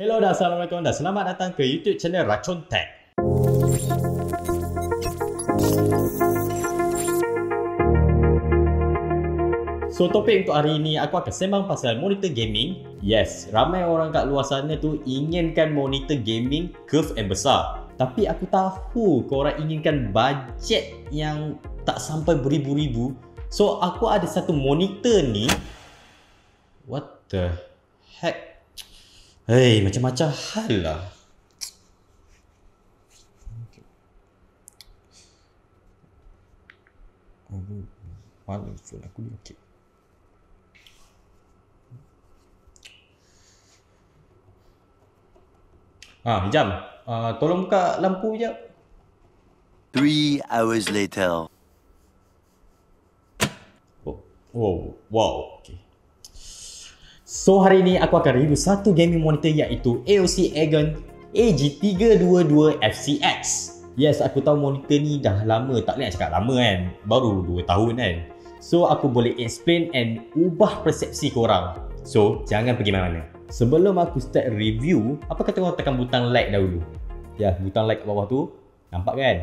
Hello dan Assalamualaikum dan selamat datang ke YouTube channel Racun Tech. So topik untuk hari ini aku akan sembang pasal monitor gaming. Yes, ramai orang kat luar sana tu inginkan monitor gaming curve and besar. Tapi aku tahu korang inginkan bajet yang tak sampai beribu-ribu. So aku ada satu monitor ni. What the heck? Hei, macam-macam hal lah. Malu phone aku ni okey. Ah, jam. Ah, tolong buka lampu jap. Three hours later. Oh, oh wow. Okay. So hari ini aku akan review satu gaming monitor iaitu AOC Aegon AG322 FCX. Yes, aku tahu monitor ni dah lama, tak boleh nak cakap lama kan. Baru 2 tahun kan. So aku boleh explain and ubah persepsi korang. So jangan pergi mana-mana. Sebelum aku start review, apa kata korang tekan butang like dahulu? Ya, butang like kat bawah tu. Nampak kan?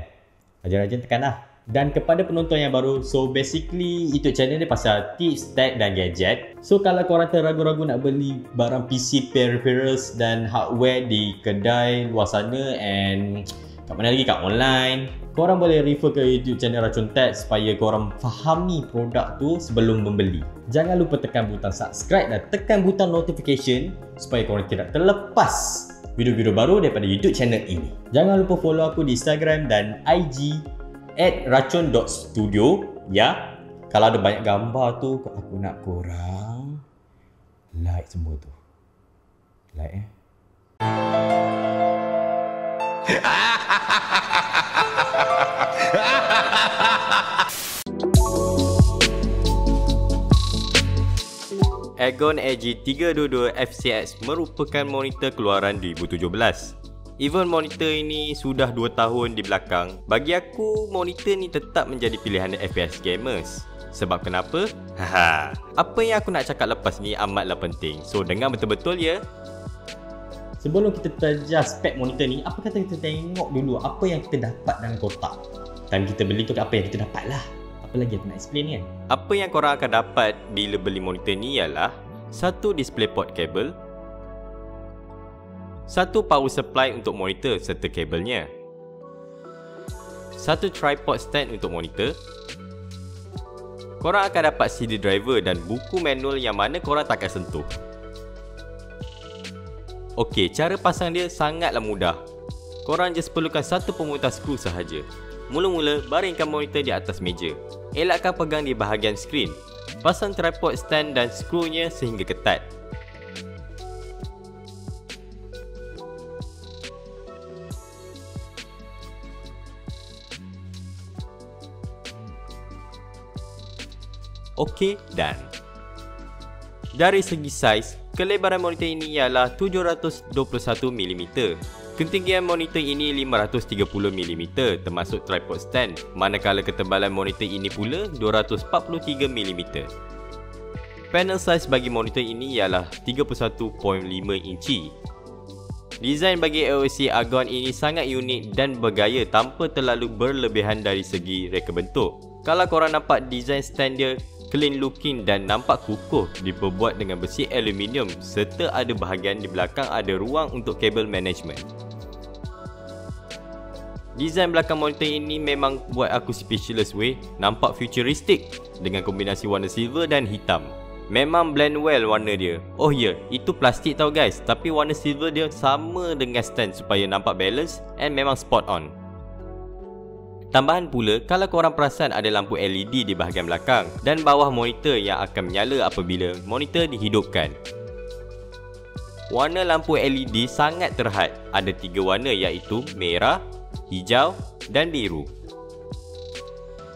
Rajin-rajin tekan lah. Dan kepada penonton yang baru, so basically YouTube channel ni pasal tips, tech dan gadget. So kalau korang terragu-ragu nak beli barang PC peripherals dan hardware di kedai luar sana and kat mana lagi kat online, korang boleh refer ke YouTube channel Racun Tech supaya korang fahami produk tu sebelum membeli. Jangan lupa tekan butang subscribe dan tekan butang notification supaya korang tidak terlepas video-video baru daripada YouTube channel ini. Jangan lupa follow aku di Instagram dan IG at racun.studio ya. Kalau ada banyak gambar tu aku nak korang like semua tu. Like eh. Aegon AG322 FCX merupakan monitor keluaran 2017. Even monitor ini sudah 2 tahun di belakang, bagi aku monitor ni tetap menjadi pilihan FPS gamers. Sebab kenapa? Haha. Apa yang aku nak cakap lepas ni amatlah penting. So dengar betul-betul ya. Sebelum kita terjah spek monitor ni, apa kata kita tengok dulu apa yang kita dapat dalam kotak. Time kita beli tu apa yang kita dapat lah. Apa lagi aku nak explain kan? Apa yang korang akan dapat bila beli monitor ni ialah satu DisplayPort kabel, satu power supply untuk monitor serta kabelnya, satu tripod stand untuk monitor, korang akan dapat CD driver dan buku manual yang mana korang takkan sentuh. Okey, cara pasang dia sangatlah mudah. Korang just perlukan satu pemutar skru sahaja. Mula-mula, baringkan monitor di atas meja. Elakkan pegang di bahagian skrin. Pasang tripod stand dan skrunya sehingga ketat. Okey, dan dari segi saiz, kelebaran monitor ini ialah 721mm. Ketinggian monitor ini 530mm termasuk tripod stand, manakala ketebalan monitor ini pula 243mm. Panel saiz bagi monitor ini ialah 31.5 inci. Desain bagi AOC Argon ini sangat unik dan bergaya tanpa terlalu berlebihan dari segi reka bentuk. Kalau korang nampak desain stand dia clean looking dan nampak kukuh diperbuat dengan besi aluminium serta ada bahagian di belakang ada ruang untuk kabel management. Desain belakang monitor ini memang buat aku speechless weh, nampak futuristic dengan kombinasi warna silver dan hitam. Memang blend well warna dia. Oh ya, yeah, itu plastik tau guys, tapi warna silver dia sama dengan stand supaya nampak balance and memang spot on. Tambahan pula, kalau korang perasan ada lampu LED di bahagian belakang dan bawah monitor yang akan menyala apabila monitor dihidupkan. Warna lampu LED sangat terhad. Ada tiga warna iaitu merah, hijau dan biru.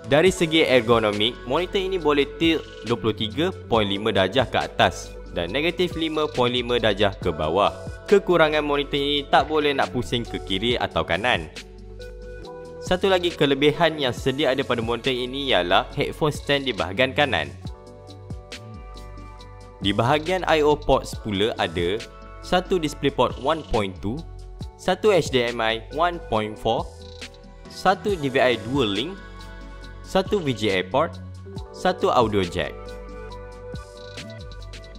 Dari segi ergonomik, monitor ini boleh tilt 23.5 darjah ke atas dan negatif 5.5 darjah ke bawah. Kekurangan monitor ini tak boleh nak pusing ke kiri atau kanan. Satu lagi kelebihan yang sedia ada pada monitor ini ialah headphone stand di bahagian kanan. Di bahagian I.O. ports pula ada satu DisplayPort 1.2, satu HDMI 1.4, satu DVI dual link, satu VGA port, satu audio jack.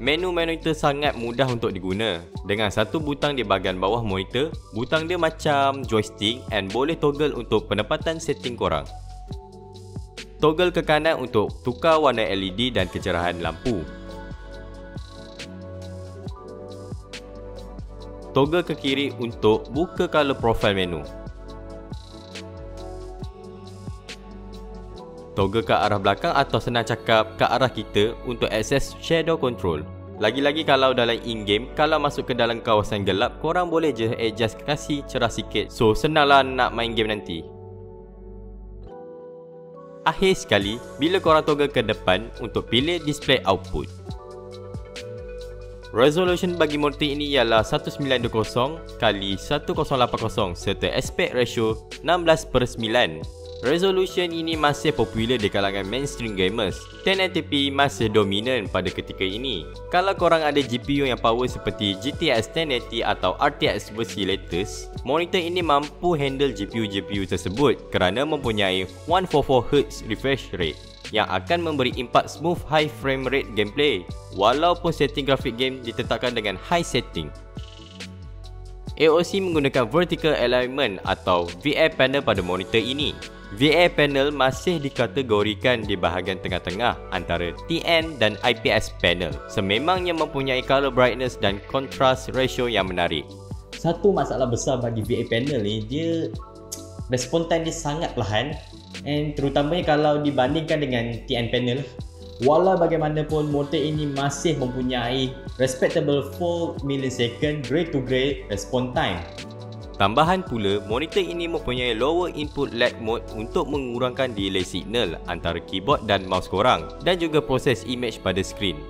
Menu monitor sangat mudah untuk diguna. Dengan satu butang di bahagian bawah monitor, butang dia macam joystick and boleh toggle untuk penempatan setting korang. Toggle ke kanan untuk tukar warna LED dan kecerahan lampu. Toggle ke kiri untuk buka color profile menu. Toggle ke arah belakang atau senang cakap ke arah kita untuk akses shadow control. Lagi-lagi kalau dalam in-game, kalau masuk ke dalam kawasan gelap, korang boleh je adjust kasih cerah sikit. So, senanglah nak main game nanti. Akhir sekali, bila korang toggle ke depan untuk pilih display output. Resolution bagi monitor ini ialah 1920 x 1080 serta aspect ratio 16 per 9. Resolution ini masih popular di kalangan mainstream gamers. 1080p masih dominan pada ketika ini. Kalau korang ada GPU yang power seperti GTX 1080 atau RTX versi latest, monitor ini mampu handle GPU-GPU tersebut kerana mempunyai 144Hz refresh rate yang akan memberi impak smooth high frame rate gameplay walaupun setting grafik game ditetapkan dengan high setting. AOC menggunakan vertical alignment atau VA panel pada monitor ini VA panel masih dikategorikan di bahagian tengah-tengah antara TN dan IPS panel sememangnya mempunyai color brightness dan contrast ratio yang menarik. Satu masalah besar bagi VA panel ni dia respon time dia sangat perlahan and terutamanya kalau dibandingkan dengan TN panel walau bagaimanapun motor ini masih mempunyai respectable 4 millisecond gray to gray respon time Tambahan pula, monitor ini mempunyai lower input lag mode untuk mengurangkan delay signal antara keyboard dan mouse korang dan juga proses image pada skrin.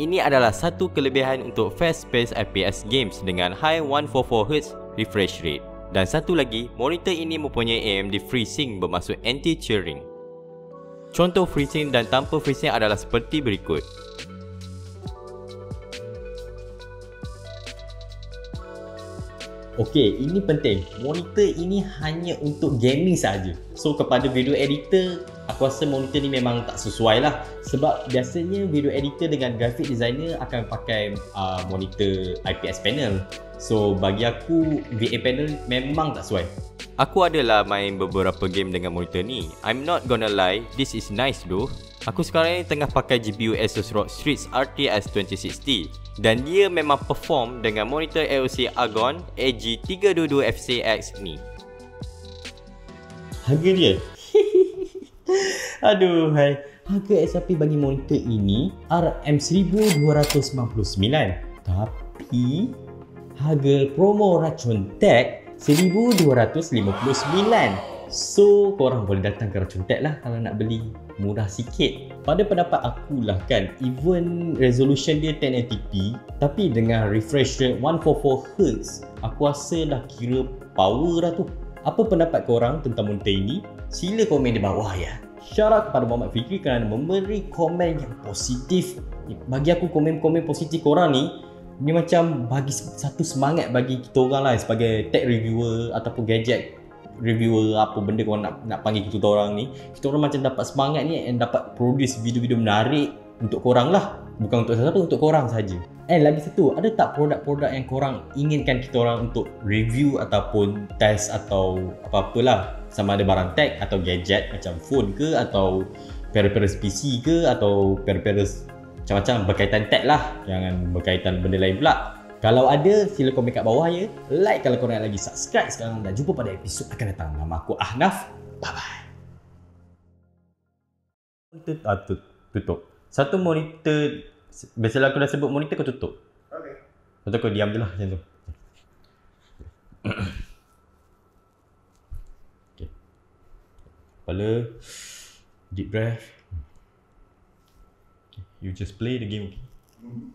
Ini adalah satu kelebihan untuk fast-paced FPS games dengan high 144Hz refresh rate. Dan satu lagi, monitor ini mempunyai AMD FreeSync bermaksud anti-tearing. Contoh FreeSync dan tanpa FreeSync adalah seperti berikut. Okey, ini penting. Monitor ini hanya untuk gaming saja. So kepada video editor, aku rasa monitor ni memang tak sesuai lah. Sebab biasanya video editor dengan graphic designer akan pakai uh, monitor IPS panel. So bagi aku VA panel memang tak sesuai. Aku adalah main beberapa game dengan monitor ni. I'm not gonna lie, this is nice though. Aku sekarang ni tengah pakai GPU Asus ROG Strix RTX 2060 dan dia memang perform dengan monitor AOC Argon AG322FCX ni. Harga dia? Aduh, hai. Harga SRP bagi monitor ini RM1299. Tapi harga promo racun tag 1259. So korang boleh datang ke Racun Tech lah kalau nak beli murah sikit. Pada pendapat aku lah kan, even resolution dia 1080p tapi dengan refresh rate 144Hz, aku rasa dah kira power lah tu. Apa pendapat korang tentang monitor ini? Sila komen di bawah ya. Syarat kepada Muhammad Fikri kerana memberi komen yang positif. Bagi aku komen-komen positif korang ni ni macam bagi satu semangat bagi kita orang lah sebagai tech reviewer ataupun gadget reviewer apa benda kau nak nak panggil kita orang ni. Kita orang macam dapat semangat ni and dapat produce video-video menarik untuk korang lah. Bukan untuk siapa untuk korang saja. And lagi satu, ada tak produk-produk yang korang inginkan kita orang untuk review ataupun test atau apa-apalah sama ada barang tech atau gadget macam phone ke atau peripheral PC ke atau peripheral macam-macam berkaitan tech lah jangan berkaitan benda lain pula kalau ada, sila komen kat bawah ya. Like kalau korang lagi subscribe sekarang dan jumpa pada episod akan datang. Nama aku Ahnaf. Bye-bye. Monitor ah, tutup. Satu monitor, biasalah aku dah sebut monitor kau tutup. Okay. Atau kau diam je lah macam tu. okay. Kepala, deep breath. You just play the game. Mm-hmm.